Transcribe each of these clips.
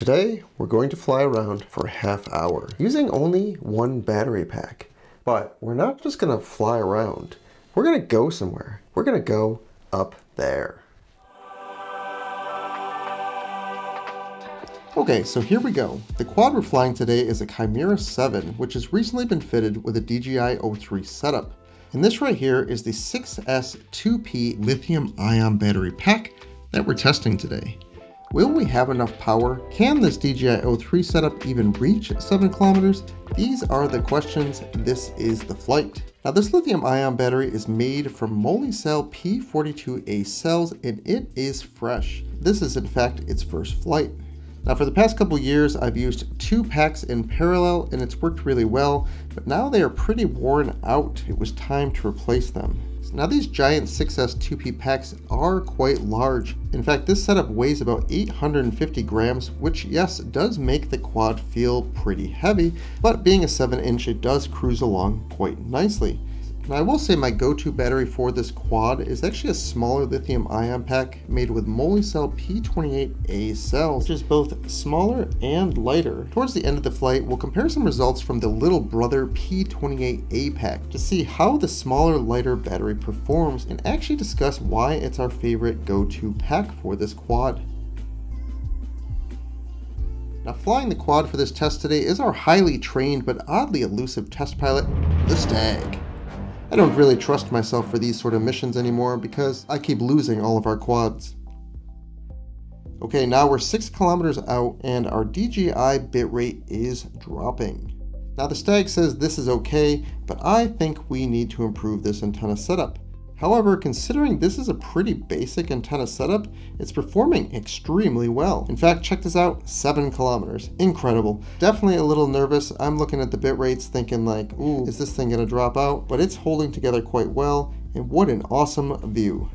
Today, we're going to fly around for a half hour using only one battery pack. But we're not just gonna fly around. We're gonna go somewhere. We're gonna go up there. Okay, so here we go. The quad we're flying today is a Chimera 7, which has recently been fitted with a DJI O3 setup. And this right here is the 6S 2P lithium ion battery pack that we're testing today. Will we have enough power? Can this DJI O3 setup even reach 7 kilometers? These are the questions. This is the flight. Now this lithium ion battery is made from Molicel P42A cells and it is fresh. This is in fact its first flight. Now for the past couple years I've used two packs in parallel and it's worked really well, but now they are pretty worn out. It was time to replace them. Now these giant 6S 2P packs are quite large. In fact, this setup weighs about 850 grams, which yes, does make the quad feel pretty heavy, but being a 7 inch, it does cruise along quite nicely. Now I will say my go-to battery for this quad is actually a smaller lithium ion pack made with Molicel P28A cells, which is both smaller and lighter. Towards the end of the flight, we'll compare some results from the little brother P28A pack to see how the smaller, lighter battery performs and actually discuss why it's our favorite go-to pack for this quad. Now flying the quad for this test today is our highly trained but oddly elusive test pilot, the Stag. I don't really trust myself for these sort of missions anymore because I keep losing all of our quads. Okay, now we're 6 kilometers out and our DJI bitrate is dropping. Now the Stag says this is okay, but I think we need to improve this antenna setup. However, considering this is a pretty basic antenna setup, it's performing extremely well. In fact, check this out, 7 kilometers. Incredible. Definitely a little nervous. I'm looking at the bit rates thinking like, ooh, is this thing gonna drop out? But it's holding together quite well, and what an awesome view.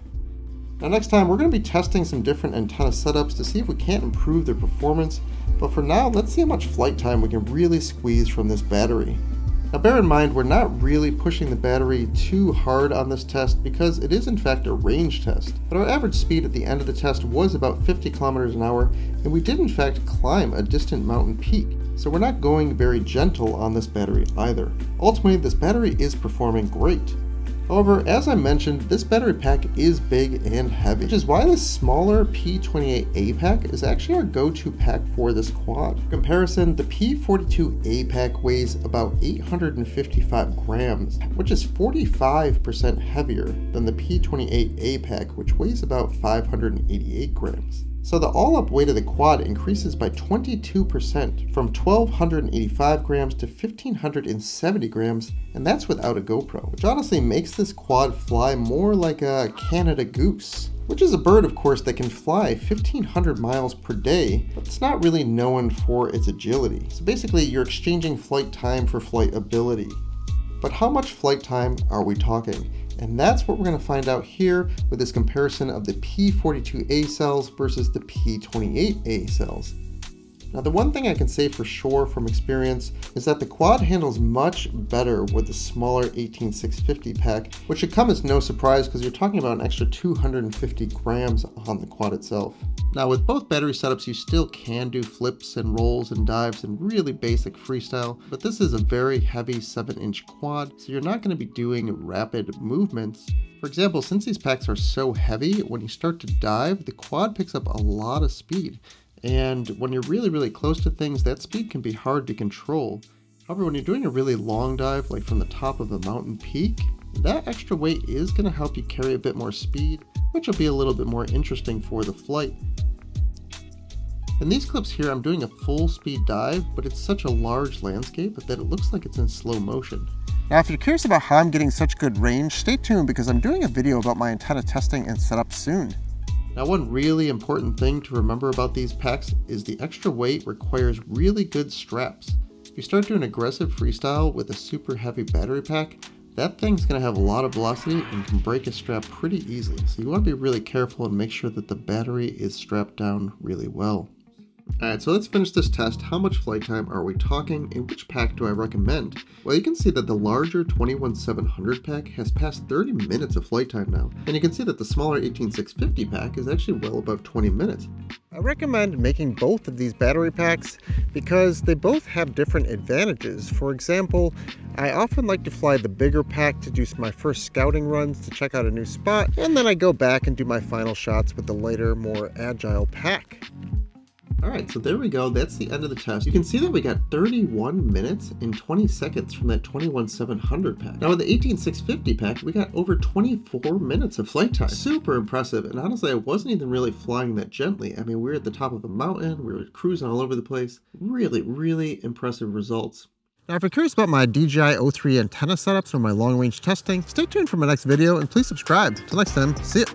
Now next time, we're gonna be testing some different antenna setups to see if we can't improve their performance, but for now, let's see how much flight time we can really squeeze from this battery. Now bear in mind, we're not really pushing the battery too hard on this test because it is in fact a range test. But our average speed at the end of the test was about 50 kilometers an hour, and we did in fact climb a distant mountain peak. So we're not going very gentle on this battery either. Ultimately, this battery is performing great. However, as I mentioned, this battery pack is big and heavy, which is why this smaller P28A pack is actually our go-to pack for this quad. For comparison, the P42A pack weighs about 855 grams, which is 45% heavier than the P28A pack, which weighs about 588 grams. So the all-up weight of the quad increases by 22% from 1285 grams to 1570 grams, and that's without a GoPro, which honestly makes this quad fly more like a Canada Goose which is a bird, of course, that can fly 1500 miles per day, but it's not really known for its agility. So basically, you're exchanging flight time for flight ability. But how much flight time are we talking? And that's what we're going to find out here with this comparison of the P42A cells versus the P28A cells. Now the one thing I can say for sure from experience is that the quad handles much better with the smaller 18650 pack, which should come as no surprise because you're talking about an extra 250 grams on the quad itself. Now with both battery setups you still can do flips and rolls and dives and really basic freestyle, but this is a very heavy 7 inch quad so you're not going to be doing rapid movements for example, since these packs are so heavy, when you start to dive, the quad picks up a lot of speed. And when you're really, really close to things, that speed can be hard to control. However, when you're doing a really long dive, like from the top of a mountain peak, that extra weight is going to help you carry a bit more speed, which will be a little bit more interesting for the flight. In these clips here, I'm doing a full speed dive, but it's such a large landscape that it looks like it's in slow motion. Now, if you're curious about how I'm getting such good range, stay tuned because I'm doing a video about my antenna testing and setup soon. Now one really important thing to remember about these packs is the extra weight requires really good straps. If you start doing aggressive freestyle with a super heavy battery pack, that thing's going to have a lot of velocity and can break a strap pretty easily. So you want to be really careful and make sure that the battery is strapped down really well. Alright, so let's finish this test. How much flight time are we talking, and which pack do I recommend? Well, you can see that the larger 21700 pack has passed 30 minutes of flight time now, and you can see that the smaller 18650 pack is actually well above 20 minutes. I recommend making both of these battery packs because they both have different advantages. For example, I often like to fly the bigger pack to do my first scouting runs to check out a new spot, and then I go back and do my final shots with the lighter, more agile pack. Alright, so there we go. That's the end of the test. You can see that we got 31 minutes and 20 seconds from that 21700 pack. Now with the 18650 pack, we got over 24 minutes of flight time. Super impressive. And honestly, I wasn't even really flying that gently. I mean, we were at the top of a mountain. We were cruising all over the place. Really, really impressive results. Now, if you're curious about my DJI O3 antenna setups for my long-range testing, stay tuned for my next video and please subscribe. Till next time, see ya!